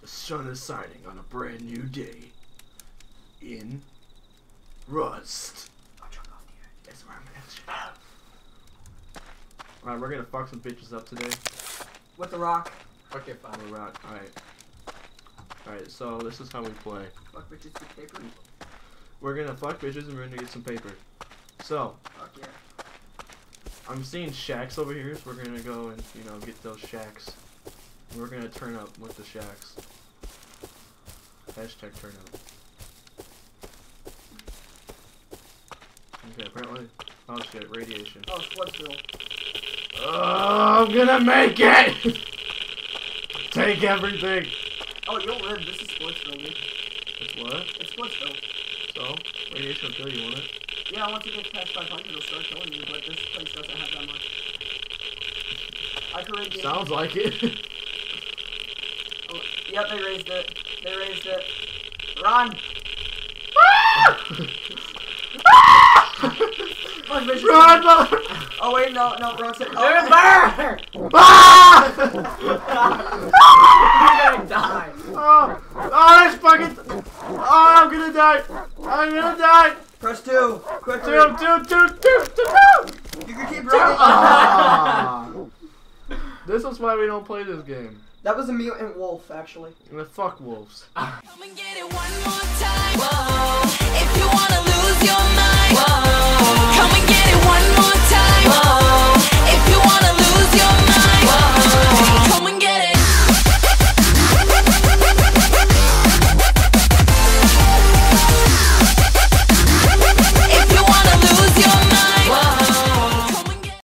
The sun is shining on a brand new day in Rust. That's where I'm at. Alright, we're gonna fuck some bitches up today. With the rock. Okay, fine. We're out. Alright. Alright, so this is how we play. Fuck bitches with paper. We're gonna fuck bitches and we're gonna get some paper. So, Fuck yeah. I'm seeing shacks over here, so we're gonna go and, you know, get those shacks. And we're gonna turn up with the shacks. Hashtag turn up. Okay, apparently. Oh shit, radiation. Oh, Splitsville. Oh, I'm gonna make it! Take everything! Oh, you'll live. This is Splitsville, dude. It's what? It's Splitsville. So? Radiation will kill you, won't it? Yeah, once it gets past 500, it'll start killing you, but this place doesn't have that much. I could radiate. Sounds like it. Oh, yep, they raised it. They raised it. Run! Fuck, bitches. Run, mother- Oh, wait, no, no, wrong side. Dude, Oh, burn! Ah! ah You're gonna die. Oh, oh, this fucking. Oh, I'm gonna die. I'm gonna die. Press two. Quickly. Two, two, two, two, two, two. You can keep running. Ah. This is why we don't play this game. That was a mutant wolf, actually. And the fuck wolves.